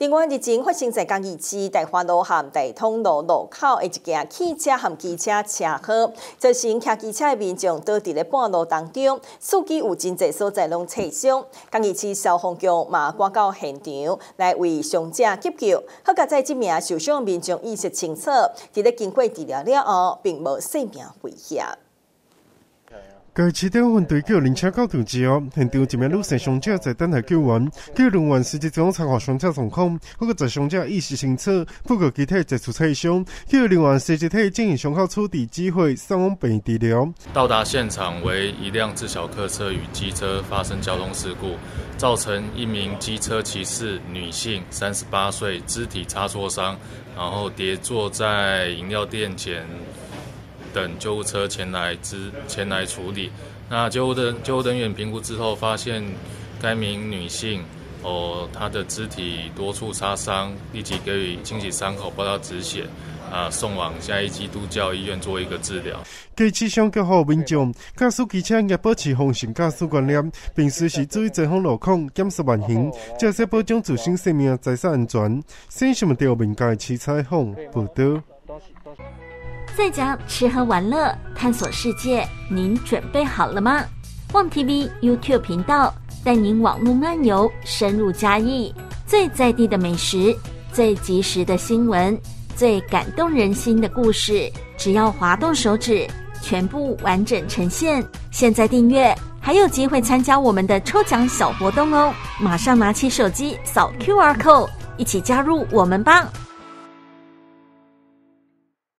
另外，日前发生在江义市大华路和大通路路口的一架汽车和机车车祸，造成骑机车的民众倒伫咧半路当中，司机有真济所在拢受伤。江义市消防局马赶到现场来为伤者急救。好在这名受伤民众意识清楚，伫咧经过治疗了后，并无生命危险。该市点分队叫灵车到场之后，现场一名女性伤者在等待救援，救援人员实际上查看伤者状况，不过在伤者意识清楚，不过具体接触车伤，救援人员实际体进行伤口处理机会，送往病院治疗。到达现场为一辆自小客车与机车发生交通事故，造成一名机车骑士女性，三十八岁，肢体擦挫伤，然后跌坐在饮料店前。等救护车前来之前来处理。那救护的救护人员评估之后，发现该名女性哦，她的肢体多处擦伤，立即给予清洗伤口、包扎止血，啊，送往下一基督教医院做一个治疗。机车上叫好民众驾驶机车，也保持风险驾驶观念，并随时注意前方路况，减速慢行，这些保障自身生命、财产安全。新新闻调民界七彩虹报道。在家吃喝玩乐，探索世界，您准备好了吗？旺 TV YouTube 频道带您网络漫游，深入嘉义，最在地的美食，最及时的新闻，最感动人心的故事，只要滑动手指，全部完整呈现。现在订阅还有机会参加我们的抽奖小活动哦！马上拿起手机扫 QR code，一起加入我们吧！